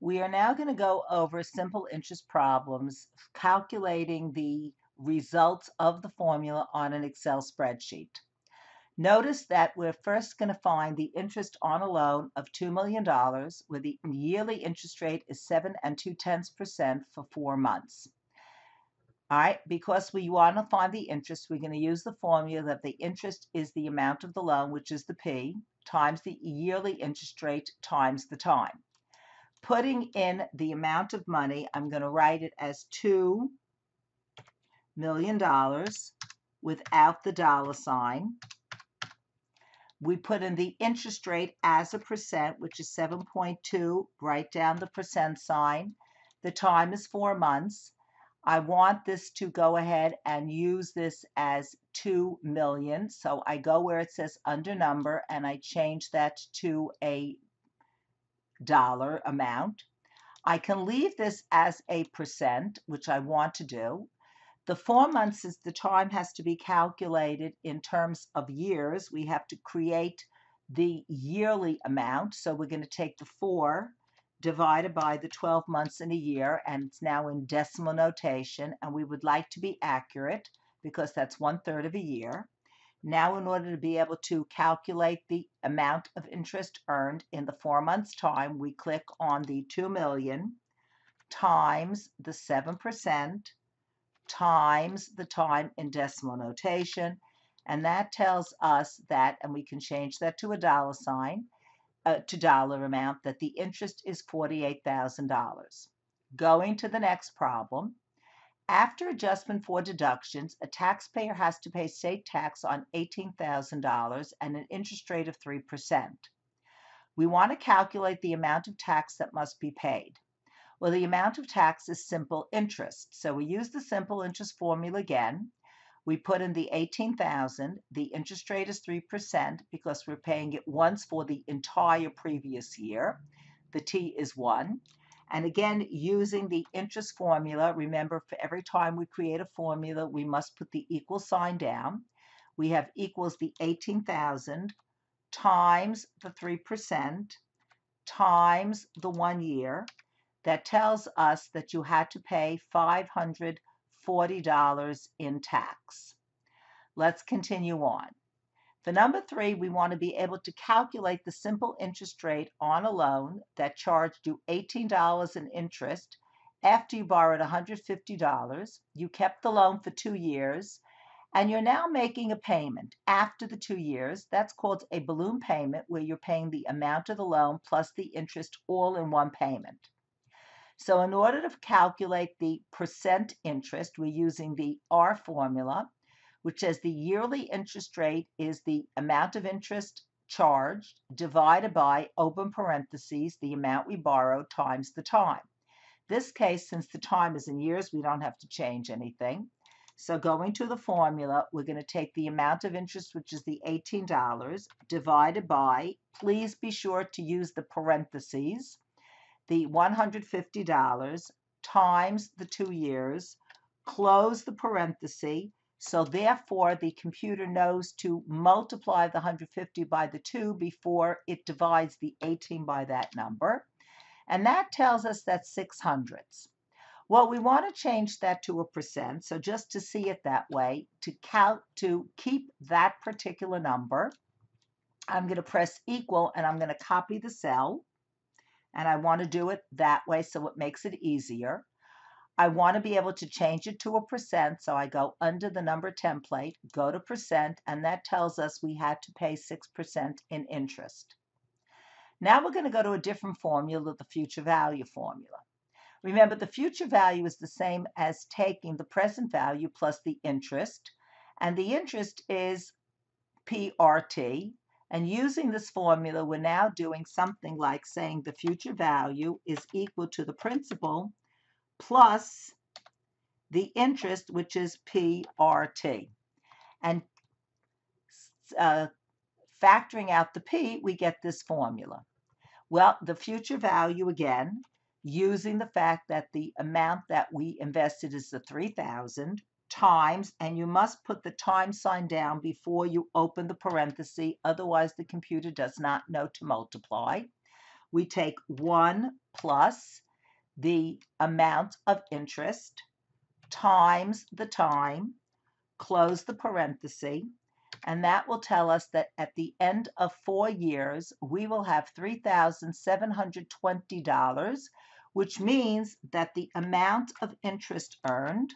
We are now going to go over simple interest problems, calculating the results of the formula on an Excel spreadsheet. Notice that we're first going to find the interest on a loan of $2 million, where the yearly interest rate is 7 and 2 tenths percent for four months. All right, because we want to find the interest, we're going to use the formula that the interest is the amount of the loan, which is the P, times the yearly interest rate times the time putting in the amount of money, I'm going to write it as $2 million without the dollar sign. We put in the interest rate as a percent, which is 7.2. Write down the percent sign. The time is four months. I want this to go ahead and use this as 2 million. So I go where it says under number and I change that to a dollar amount. I can leave this as a percent, which I want to do. The four months is the time has to be calculated in terms of years. We have to create the yearly amount. So we're going to take the four divided by the 12 months in a year, and it's now in decimal notation. And we would like to be accurate because that's one third of a year. Now, in order to be able to calculate the amount of interest earned in the four months time, we click on the 2 million times the 7% times the time in decimal notation. And that tells us that, and we can change that to a dollar sign, uh, to dollar amount, that the interest is $48,000. Going to the next problem, after adjustment for deductions, a taxpayer has to pay state tax on $18,000 and an interest rate of 3%. We want to calculate the amount of tax that must be paid. Well, the amount of tax is simple interest. So we use the simple interest formula again. We put in the 18,000. The interest rate is 3% because we're paying it once for the entire previous year. The T is 1. And again, using the interest formula, remember for every time we create a formula, we must put the equal sign down. We have equals the 18,000 times the 3% times the one year. That tells us that you had to pay $540 in tax. Let's continue on. For number three, we want to be able to calculate the simple interest rate on a loan that charged you $18 in interest after you borrowed $150. You kept the loan for two years, and you're now making a payment after the two years. That's called a balloon payment, where you're paying the amount of the loan plus the interest all in one payment. So in order to calculate the percent interest, we're using the R formula which says the yearly interest rate is the amount of interest charged divided by open parentheses the amount we borrow times the time. This case, since the time is in years, we don't have to change anything. So going to the formula, we're going to take the amount of interest, which is the $18, divided by, please be sure to use the parentheses, the $150 times the two years, close the parenthesis, so therefore, the computer knows to multiply the 150 by the 2 before it divides the 18 by that number. And that tells us that 6 hundredths. Well, we want to change that to a percent. So just to see it that way, to count to keep that particular number, I'm going to press equal and I'm going to copy the cell. And I want to do it that way so it makes it easier. I want to be able to change it to a percent, so I go under the number template, go to percent, and that tells us we had to pay 6% in interest. Now we're going to go to a different formula, the future value formula. Remember, the future value is the same as taking the present value plus the interest, and the interest is PRT. And using this formula, we're now doing something like saying the future value is equal to the principal plus the interest, which is PRT. And uh, factoring out the P, we get this formula. Well, the future value again, using the fact that the amount that we invested is the 3000 times, and you must put the time sign down before you open the parenthesis, otherwise the computer does not know to multiply. we take 1 plus the amount of interest times the time, close the parenthesis, and that will tell us that at the end of four years, we will have $3,720, which means that the amount of interest earned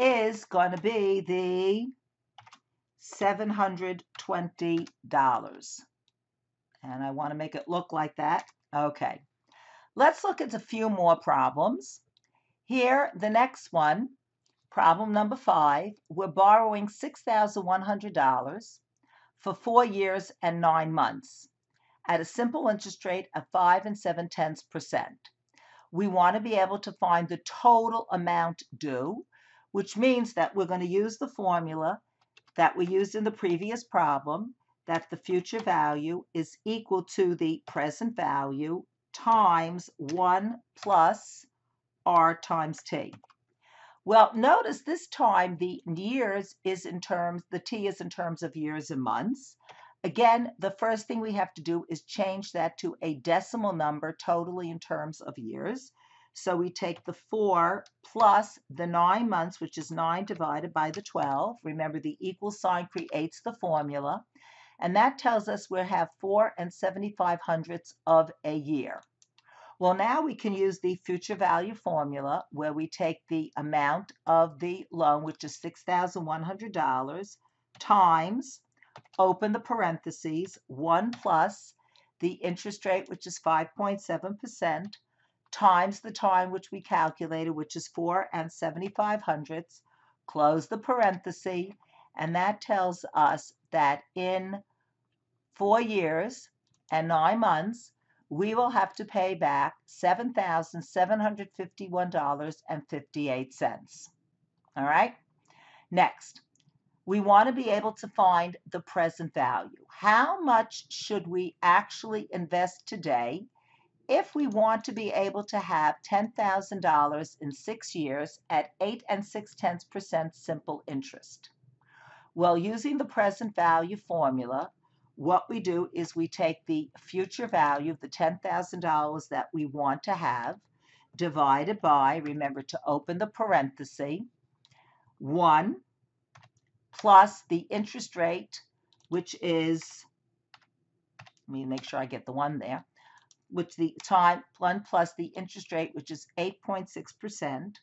is going to be the $720. And I want to make it look like that. Okay. Let's look at a few more problems. Here, the next one, problem number five, we're borrowing $6,100 for four years and nine months at a simple interest rate of 5 and 7 tenths percent. We want to be able to find the total amount due, which means that we're going to use the formula that we used in the previous problem, that the future value is equal to the present value times 1 plus r times t. Well, notice this time the years is in terms, the t is in terms of years and months. Again, the first thing we have to do is change that to a decimal number totally in terms of years. So we take the 4 plus the 9 months, which is 9 divided by the 12. Remember, the equal sign creates the formula. And that tells us we have 4 and 75 hundredths of a year. Well, now we can use the future value formula where we take the amount of the loan, which is $6,100, times, open the parentheses, 1 plus the interest rate, which is 5.7%, times the time which we calculated, which is 4 and 75 hundredths, close the parenthesis, and that tells us that in four years and nine months, we will have to pay back $7,751.58. All right? Next, we want to be able to find the present value. How much should we actually invest today if we want to be able to have $10,000 in six years at 8 and 6 tenths percent simple interest? Well, using the present value formula, what we do is we take the future value of the $10,000 that we want to have divided by, remember to open the parenthesis, 1 plus the interest rate, which is, let me make sure I get the 1 there, which the time one plus the interest rate, which is 8.6%,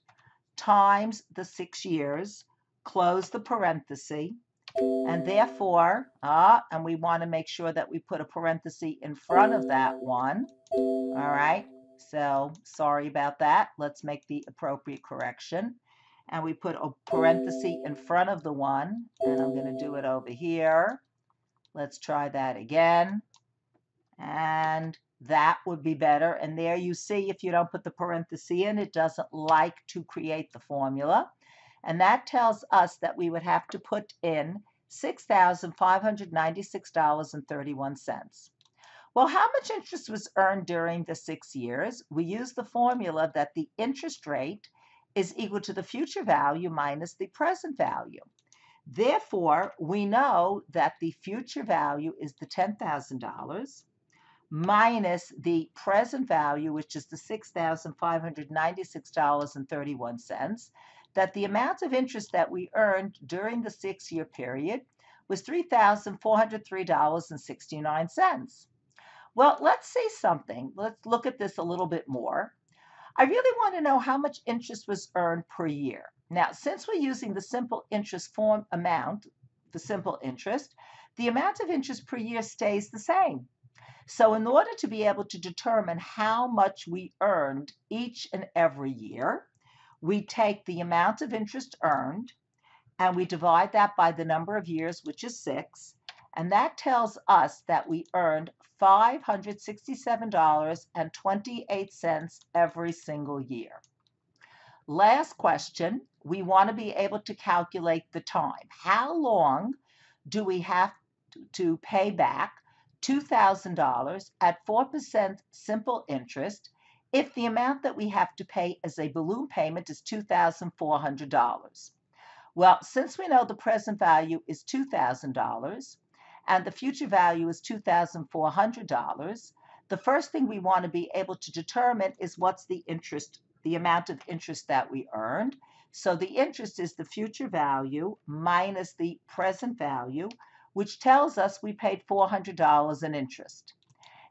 times the six years, close the parenthesis, and therefore, ah, and we want to make sure that we put a parenthesis in front of that one. All right, so sorry about that. Let's make the appropriate correction. And we put a parenthesis in front of the one, and I'm going to do it over here. Let's try that again. And that would be better. And there you see, if you don't put the parenthesis in, it doesn't like to create the formula. And that tells us that we would have to put in $6,596.31. Well, how much interest was earned during the six years? We use the formula that the interest rate is equal to the future value minus the present value. Therefore, we know that the future value is the $10,000 minus the present value, which is the $6,596.31, that the amount of interest that we earned during the six year period was $3,403.69. Well, let's see something. Let's look at this a little bit more. I really want to know how much interest was earned per year. Now, since we're using the simple interest form amount, the simple interest, the amount of interest per year stays the same. So in order to be able to determine how much we earned each and every year, we take the amount of interest earned and we divide that by the number of years, which is six, and that tells us that we earned $567.28 every single year. Last question, we want to be able to calculate the time. How long do we have to pay back $2,000 at 4% simple interest if the amount that we have to pay as a balloon payment is $2,400. Well, since we know the present value is $2,000 and the future value is $2,400, the first thing we want to be able to determine is what's the interest, the amount of interest that we earned. So the interest is the future value minus the present value, which tells us we paid $400 in interest.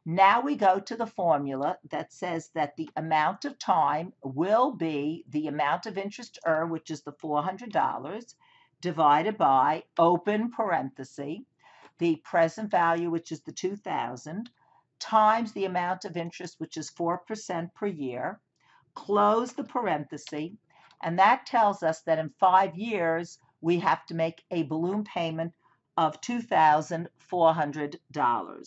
Now we go to the formula that says that the amount of time will be the amount of interest earned, which is the $400, divided by open parenthesis, the present value, which is the 2000, times the amount of interest, which is 4% per year, close the parenthesis, and that tells us that in five years we have to make a balloon payment of $2,400.